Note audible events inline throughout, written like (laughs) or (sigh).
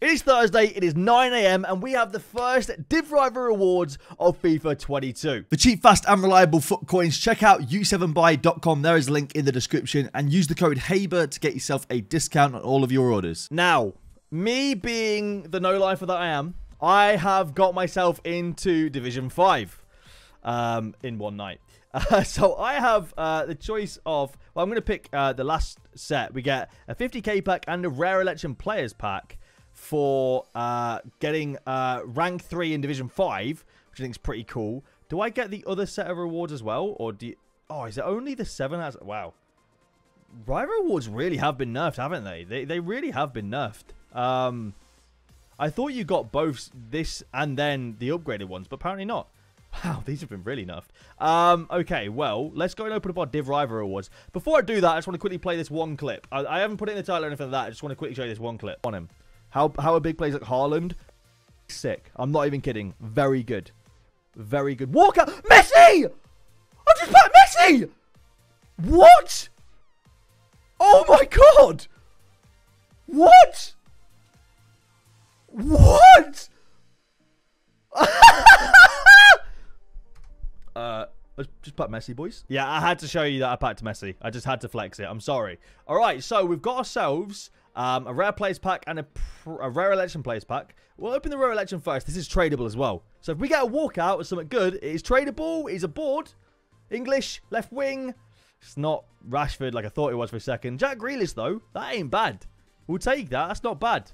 It is Thursday, it is 9am, and we have the first Div Rival Rewards of FIFA 22. For cheap, fast, and reliable FUT coins, check out u7buy.com. There is a link in the description, and use the code HABER to get yourself a discount on all of your orders. Now, me being the no-lifer that I am, I have got myself into Division 5 um, in one night. Uh, (laughs) so I have uh, the choice of, well, I'm going to pick uh, the last set. We get a 50k pack and a rare Electrum players pack for uh, getting uh, rank 3 in Division 5, which I think is pretty cool. Do I get the other set of rewards as well? Or do you... Oh, is it only the 7 as... Wow. Rival rewards really have been nerfed, haven't they? They, they really have been nerfed. Um, I thought you got both this and then the upgraded ones, but apparently not. (laughs) Wow, these have been really nerfed. Um, okay, well, let's go and open up our Div Rival rewards. Before I do that, I just want to quickly play this one clip. I, I haven't put it in the title or anything like that. I just want to quickly show you this one clip on him. How, how a big plays like Haaland. Sick. I'm not even kidding. Very good. Very good. Walker! Messi! I just put Messi! What? Oh my god! What? What? (laughs) uh, just put Messi, boys. Yeah, I had to show you that I packed Messi. I just had to flex it. I'm sorry. All right, so we've got ourselves um, a rare place pack and a, a rare Electrum place pack. We'll open the rare Electrum first. This is tradable as well. So if we get a walkout or something good, it is tradable. It is a board. English, left wing. It's not Rashford like I thought it was for a second. Jack Grealish, though, that ain't bad. We'll take that. That's not bad.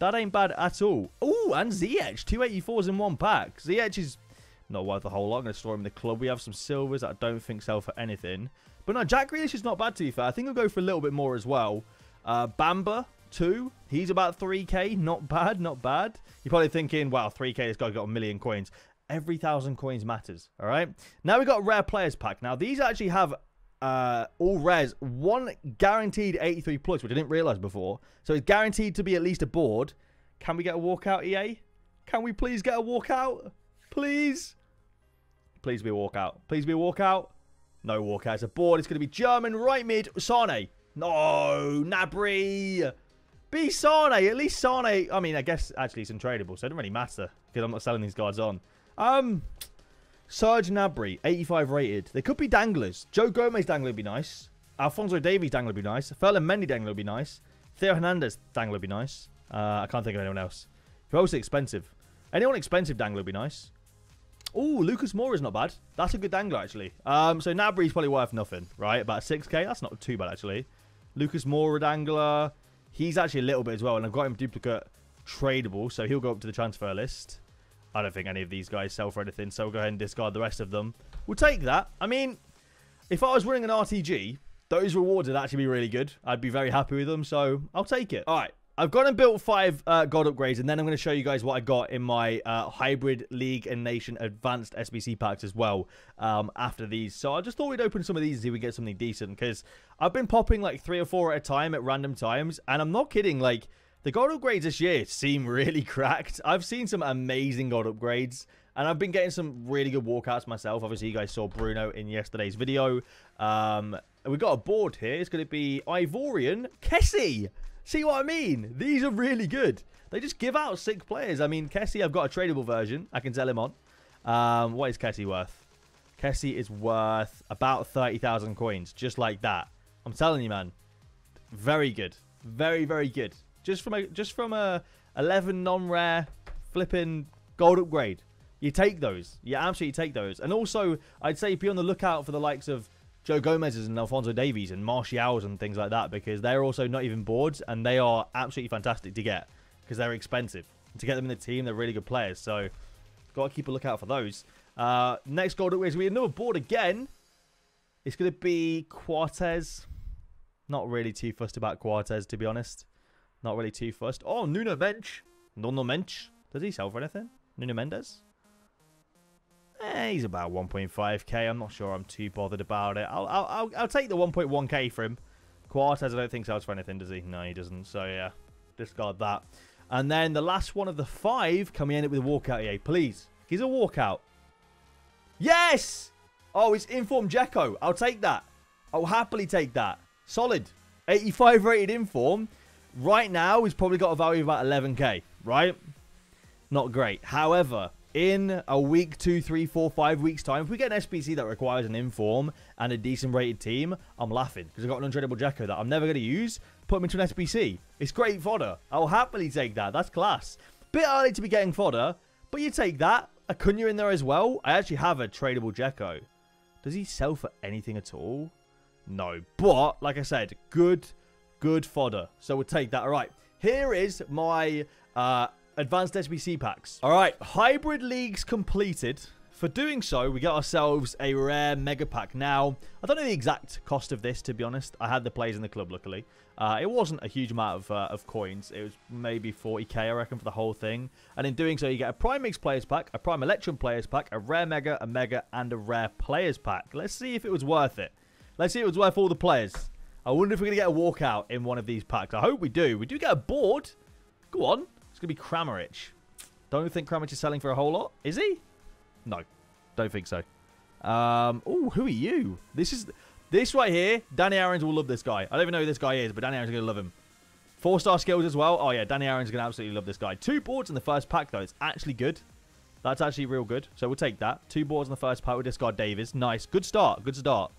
That ain't bad at all. Oh, and Ziyech. 284s in one pack. Ziyech is not worth a whole lot. I'm going to store him in the club. We have some silvers that I don't think sell for anything. But no, Jack Grealish is not bad to be fair. I think I'll go for a little bit more as well. Uh, Bamba, 2. He's about 3k. Not bad, not bad. You're probably thinking, wow, 3k, this guy's got a million coins. Every thousand coins matters, all right? Now we've got rare players pack. Now, these actually have uh, all rares, one guaranteed 83 plus, which I didn't realize before. So it's guaranteed to be at least a board. Can we get a walkout, EA? Can we please get a walkout? Please? Please be a walkout. Please be a walkout. No walkout. It's a board. It's going to be German right mid. Sane. No. Gnabry. Be Sane. At least Sane. I mean, I guess actually it's untradeable, so it doesn't really matter because I'm not selling these guards on. Um, Serge Gnabry, 85 rated. There could be danglers. Joe Gomez dangler would be nice. Alphonso Davies dangler would be nice. Ferland Mendy dangler would be nice. Theo Hernandez dangler would be nice. Uh, I can't think of anyone else. They're also expensive. Anyone expensive dangler would be nice. Oh, Lucas Moura is not bad. That's a good dangler, actually. Um, so Gnabry's probably worth nothing, right? About 6k. That's not too bad, actually. Lucas Moura dangler. He's actually a little bit as well, and I've got him duplicate tradable, so he'll go up to the transfer list. I don't think any of these guys sell for anything, so we'll go ahead and discard the rest of them. We'll take that. I mean, if I was running an RTG, those rewards would actually be really good. I'd be very happy with them, so I'll take it. All right. I've gone and built five uh, god upgrades, and then I'm going to show you guys what I got in my uh, hybrid league and nation advanced SBC packs as well um, after these. So I just thought we'd open some of these and see if we get something decent because I've been popping like three or four at a time at random times, and I'm not kidding. Like the god upgrades this year seem really (laughs) cracked. I've seen some amazing god upgrades. And I've been getting some really good walkouts myself. Obviously, you guys saw Bruno in yesterday's video. Um, we've got a board here. It's going to be Ivorian Kessie. See what I mean? These are really good. They just give out sick players. I mean, Kessie, I've got a tradable version. I can sell him on. Um, what is Kessie worth? Kessie is worth about 30,000 coins. Just like that. I'm telling you, man. Very good. Very, very good. Just from a just from a 11 non-rare flipping gold upgrade. You take those. You absolutely take those. And also, I'd say be on the lookout for the likes of Joe Gomez's and Alphonso Davies and Martial's and things like that because they're also not even boards and they are absolutely fantastic to get because they're expensive. And to get them in the team, they're really good players. So, got to keep a lookout for those. Uh, next gold is going to be another board again. It's going to be Quartez. Not really too fussed about Quartez, to be honest. Not really too fussed. Oh, Nuno Mensch. Nuno Mensch. Does he sell for anything? Nuno Mendes? Eh, he's about 1.5k. I'm not sure I'm too bothered about it. I'll I'll I'll, I'll take the 1.1k for him. Quartez, I don't think sells for anything, does he? No, he doesn't. So yeah, discard that. And then the last one of the five, can we end it with a walkout, EA? Please. He's a walkout. Yes! Oh, it's Inform Dzeko. I'll take that. I'll happily take that. Solid. 85 rated Inform. right now, he's probably got a value of about 11k, right? Not great. However, in a week, two, three, four, five weeks' time, if we get an SBC that requires an inform and a decent rated team, I'm laughing because I've got an untradeable Dzeko that I'm never going to use. Put him into an SBC. It's great fodder. I'll happily take that. That's class. Bit early to be getting fodder, but you take that. A Acuna in there as well. I actually have a tradable Dzeko. Does he sell for anything at all? No. But, like I said, good, good fodder. So we'll take that. All right. Here is my uh, advanced SBC packs. All right. Hybrid leagues completed. For doing so, we got ourselves a rare mega pack. Now, I don't know the exact cost of this, to be honest. I had the players in the club, luckily. Uh, it wasn't a huge amount of, uh, of coins. It was maybe 40k, I reckon, for the whole thing. And in doing so, you get a Prime Mix Players Pack, a Prime Electrum Players Pack, a Rare Mega, a Mega, and a Rare Players Pack. Let's see if it was worth it. Let's see if it was worth all the players. I wonder if we're going to get a walkout in one of these packs. I hope we do. We do get a board. Go on. It's going to be Kramaric. Don't think Kramaric is selling for a whole lot. Is he? No, don't think so. Um, oh, who are you? This is this right here. Danny Aarons will love this guy. I don't even know who this guy is, but Danny Aarons going to love him. Four-star skills as well. Oh, yeah, Danny Aarons going to absolutely love this guy. Two boards in the first pack, though. It's actually good. That's actually real good. So we'll take that. Two boards in the first pack. We'll discard Davis. Nice. Good start. Good start.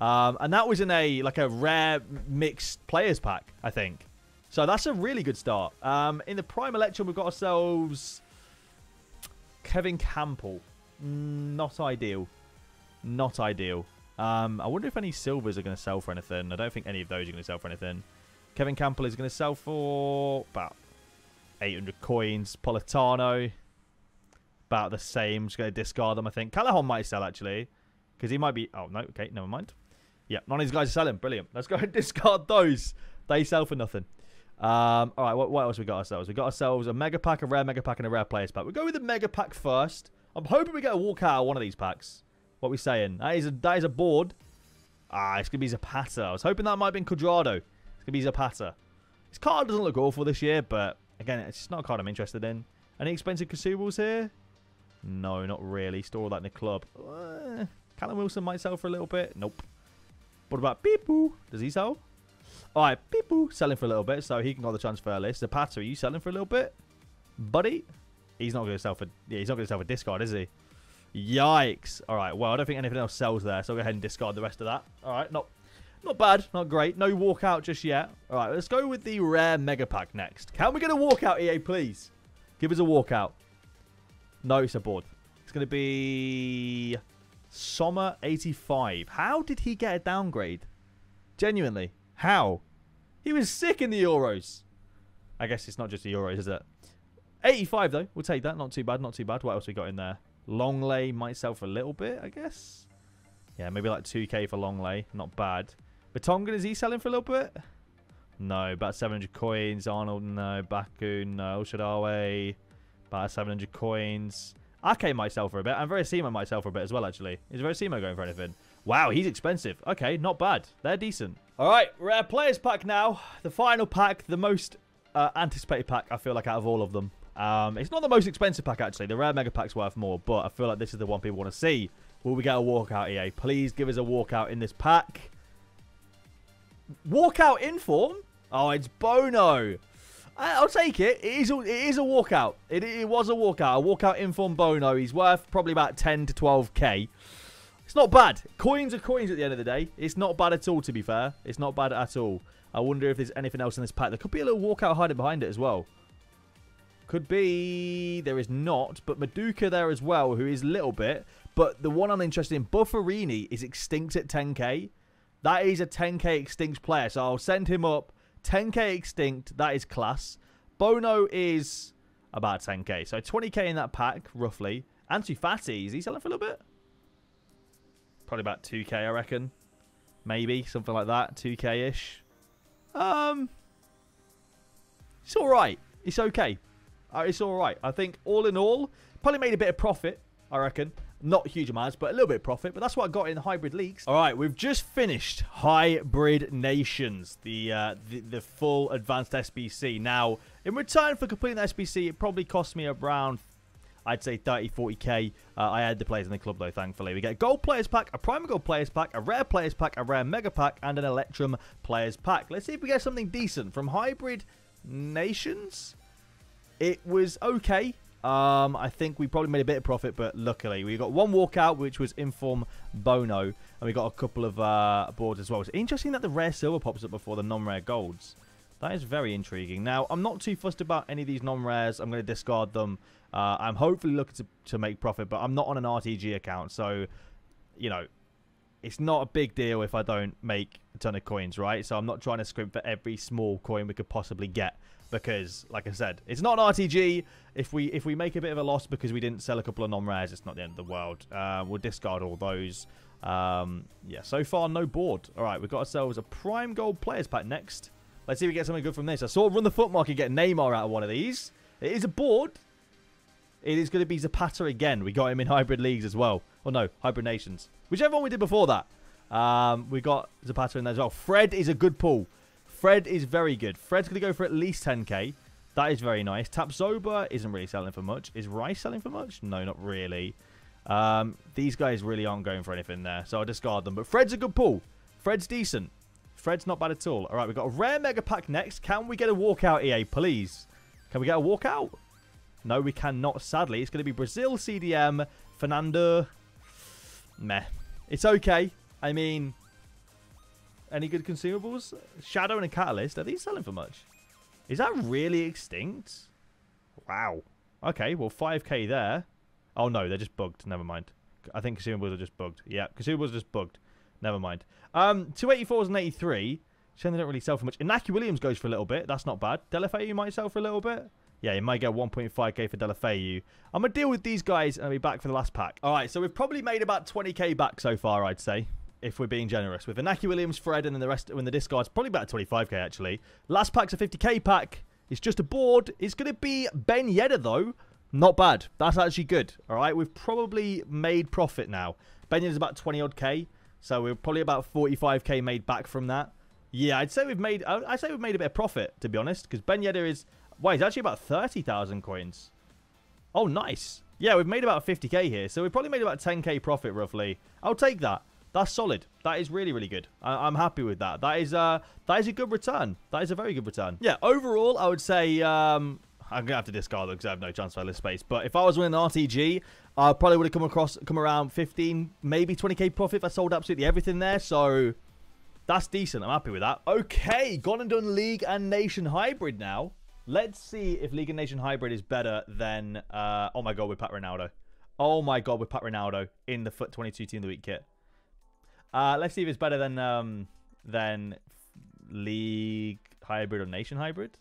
Um, and that was in a like a rare mixed players pack, I think. So that's a really good start. Um, in the Prime Electrum, we've got ourselves Kevin Campbell. Mm, not ideal. Not ideal. Um, I wonder if any silvers are going to sell for anything. I don't think any of those are going to sell for anything. Kevin Campbell is going to sell for about 800 coins. Politano, about the same. Just going to discard them, I think. Callahan might sell, actually. Because he might be... Oh, no. Okay, never mind. Yeah, none of these guys are selling. Brilliant. Let's go (laughs) and discard those. They sell for nothing. Um, all right, what, what else we got ourselves? We got ourselves a mega pack, a rare mega pack, and a rare players pack. We go with the mega pack first. I'm hoping we get a walkout of one of these packs. What are we saying? That is a, that is a board. Ah, it's to be Zapata. I was hoping that might have been Cuadrado. It's to be Zapata. This card doesn't look awful this year, but again, it's just not a card I'm interested in. Any expensive consumables here? No, not really. Store that in the club. Uh, Callum Wilson might sell for a little bit. Nope. What about Peepoo? Does he sell? All right, Peepoo selling for a little bit, so he can go on the transfer list. Zapata, are you selling for a little bit? Buddy? He's not going to sell for. Yeah, he's not going to sell for discard, is he? Yikes. All right. Well, I don't think anything else sells there, so I'll go ahead and discard the rest of that. All right. Not, not bad. Not great. No walkout just yet. All right. Let's go with the rare mega pack next. Can we get a walkout, EA, please? Give us a walkout. No, it's a board. It's going to be Sommer 85. How did he get a downgrade? Genuinely. How? He was sick in the Euros. I guess it's not just the Euros, is it? 85, though. We'll take that. Not too bad. Not too bad. What else we got in there? Longley might sell for a little bit, I guess. Yeah, maybe like 2k for Longley. Not bad. Batongan, is he selling for a little bit? No, about 700 coins. Arnold, no. Baku, no. Shadawe, about 700 coins. Ake might sell for a bit. And Verasimo might sell for a bit as well, actually. Is Verasimo going for anything? Wow, he's expensive. Okay, not bad. They're decent. All right, rare players pack now. The final pack, the most uh, anticipated pack, I feel like, out of all of them. Um, it's not the most expensive pack, actually. The rare mega pack's worth more, but I feel like this is the one people want to see. Will we get a walkout, EA? Please give us a walkout in this pack. Walkout in form? Oh, it's Bono. I'll take it. It is a, it is a walkout. It, it was a walkout. A walkout in form Bono. He's worth probably about 10 to 12k. It's not bad. Coins are coins at the end of the day. It's not bad at all, to be fair. It's not bad at all. I wonder if there's anything else in this pack. There could be a little walkout hiding behind it as well. Could be. There is not. But Maduka there as well, who is a little bit. But the one I'm interested in, Bufferini, is extinct at 10k. That is a 10k extinct player. So I'll send him up. 10k extinct. That is class. Bono is about 10k. So 20k in that pack, roughly. Ansu Fati, is he selling for a little bit? Probably about 2k, I reckon. Maybe, something like that. 2k-ish. Um, It's alright. It's okay. Uh, it's all right. I think all in all, probably made a bit of profit, I reckon. Not huge amounts, but a little bit of profit. But that's what I got in hybrid leagues. All right, we've just finished hybrid nations, the uh, the, the full advanced SBC. Now, in return for completing the SBC, it probably cost me around I'd say 30, 40k. Uh, I had the players in the club, though, thankfully. We get gold players pack, a prime gold players pack, a rare players pack, a rare mega pack, and an electrum players pack. Let's see if we get something decent from Hybrid Nations. It was okay. Um, I think we probably made a bit of profit, but luckily we got one walkout, which was Inform Bono, and we got a couple of uh, boards as well. It's interesting that the rare silver pops up before the non-rare golds. That is very intriguing. Now, I'm not too fussed about any of these non-rares. I'm going to discard them. Uh, I'm hopefully looking to, to make profit, but I'm not on an RTG account, so, you know, it's not a big deal if I don't make a ton of coins, right? So I'm not trying to scrimp for every small coin we could possibly get because, like I said, it's not an RTG. If we if we make a bit of a loss because we didn't sell a couple of non-rares, it's not the end of the world. Uh, we'll discard all those. Um, yeah, so far no board. All right, we've got ourselves a prime gold players pack next. Let's see if we get something good from this. I saw Run the FUT Market get Neymar out of one of these. It is a board. It is going to be Zapata again. We got him in hybrid leagues as well. Oh no, hybrid nations. Whichever one we did before that. Um, we got Zapata in there as well. Fred is a good pull. Fred is very good. Fred's going to go for at least 10k. That is very nice. Tapsoba isn't really selling for much. Is Rice selling for much? No, not really. Um, these guys really aren't going for anything there, so I'll discard them. But Fred's a good pull. Fred's decent. Fred's not bad at all. All right, we've got a rare mega pack next. Can we get a walkout, EA, please? Can we get a walkout? No, we cannot, sadly. It's going to be Brazil, CDM, Fernando. Meh. It's okay. I mean, any good consumables? Shadow and a Catalyst. Are these selling for much? Is that really extinct? Wow. Okay, well, 5k there. Oh, no, they're just bugged. Never mind. I think consumables are just bugged. Yeah, consumables are just bugged. Never mind. Um, 284s and 83. Shame they don't really sell for much. Inaki Williams goes for a little bit. That's not bad. Deulofeu might sell for a little bit. Yeah, you might get 1.5k for Deulofeu. I'm going to deal with these guys and I'll be back for the last pack. All right, so we've probably made about 20k back so far, I'd say if we're being generous. With Inaki Williams, Fred, and then the rest when the discard's probably about 25k actually. Last pack's a 50k pack. It's just a board. It's going to be Ben Yedder though. Not bad. That's actually good. All right, we've probably made profit now. Ben Yedder's about 20 odd k, so we're probably about 45k made back from that. Yeah, I'd say we've made. I'd say we've made a bit of profit to be honest, because Ben Yedder is. Why? He's actually about 30,000 coins. Oh, nice. Yeah, we've made about 50k here, so we've probably made about 10k profit roughly. I'll take that. That's solid. That is really, really good. I am happy with that. That is uh that is a good return. That is a very good return. Yeah, overall, I would say um I'm gonna have to discard them because I have no transfer list space. But if I was winning an RTG, I probably would have come across come around 15, maybe 20k profit if I sold absolutely everything there. So that's decent. I'm happy with that. Okay, gone and done League and Nation Hybrid now. Let's see if League and Nation Hybrid is better than uh oh my god with Pat Ronaldo. Oh my god with Pat Ronaldo in the FUT 22 Team of the Week kit. Uh, let's see if it's better than um, than League Hybrid or Nation Hybrid.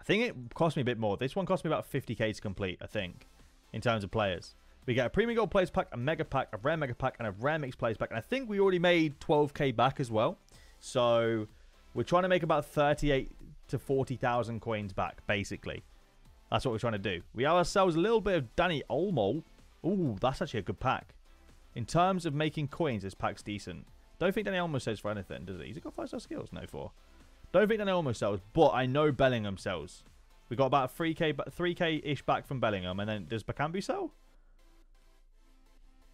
I think it cost me a bit more. This one cost me about 50k to complete, I think, in terms of players. We get a Premium Gold Players Pack, a Mega Pack, a Rare Mega Pack, and a Rare Mix Players Pack. And I think we already made 12k back as well. So we're trying to make about 38 to 40,000 coins back, basically. That's what we're trying to do. We have ourselves a little bit of Dani Olmo. Ooh, that's actually a good pack. In terms of making coins, this pack's decent. Don't think Dani Olmo says for anything, does he? He's got 5-star skills? No, 4. Don't think Dani Olmo sells, but I know Bellingham sells. We got about 3k, 3k-ish back from Bellingham, and then does Bakambu sell?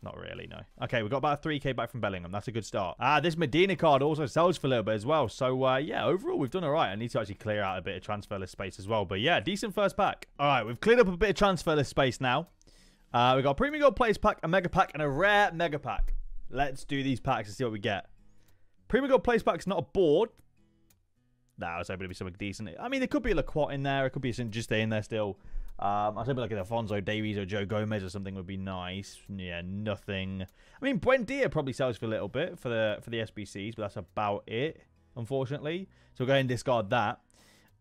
Not really, no. Okay, we got about 3k back from Bellingham. That's a good start. Ah, this Medina card also sells for a little bit as well. So, uh, yeah, overall, we've done all right. I need to actually clear out a bit of transfer list space as well. But, yeah, decent first pack. All right, we've cleared up a bit of transfer list space now. Uh, we got a Premium Gold Players Pack, a Mega Pack, and a Rare Mega Pack. Let's do these packs and see what we get. Premium Gold Players Pack's not a board. Nah, I was hoping to be something decent. I mean, there could be a Lacroix in there. It could be something just in there still. Um, I was hoping like an Alphonso Davies or Joe Gomez or something would be nice. Yeah, nothing. I mean, Buendia probably sells for a little bit for the for the SBCs, but that's about it, unfortunately. So we'll go ahead and discard that.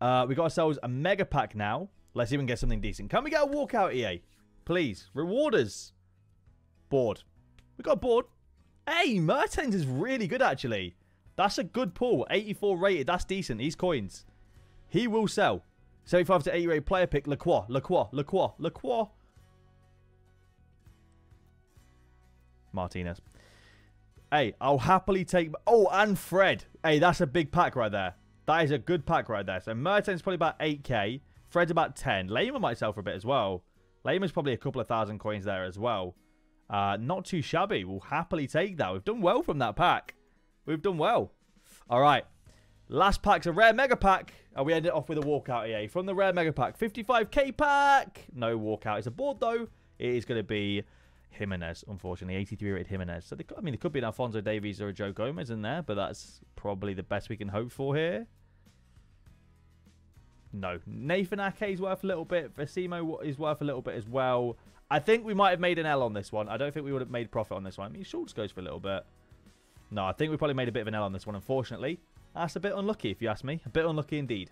Uh, we got ourselves a Mega Pack now. Let's even get something decent. Can we get a walkout, EA? Please. Rewarders. Board. We got board. Hey, Mertens is really good, actually. That's a good pull. 84 rated. That's decent. He's coins. He will sell. 75 to 80 rated player pick. Lacroix. Lacroix. Lacroix. Lacroix. Martinez. Hey, I'll happily take... Oh, and Fred. Hey, that's a big pack right there. That is a good pack right there. So Mertens probably about 8k. Fred's about 10. Lehman might sell for a bit as well. Lehmann's probably a couple of thousand coins there as well. Uh, not too shabby. We'll happily take that. We've done well from that pack. We've done well. All right. Last pack's a rare mega pack. And we end it off with a walkout EA from the rare mega pack. 55k pack. No walkout. It's a board though. It is going to be Jimenez, unfortunately. 83 rated Jimenez. So, they, I mean, there could be an Alphonso Davies or a Joe Gomez in there, but that's probably the best we can hope for here. No. Nathan Ake is worth a little bit. Vesimo is worth a little bit as well. I think we might have made an L on this one. I don't think we would have made profit on this one. I mean, Schultz goes for a little bit. No, I think we probably made a bit of an L on this one, unfortunately. That's a bit unlucky, if you ask me. A bit unlucky indeed.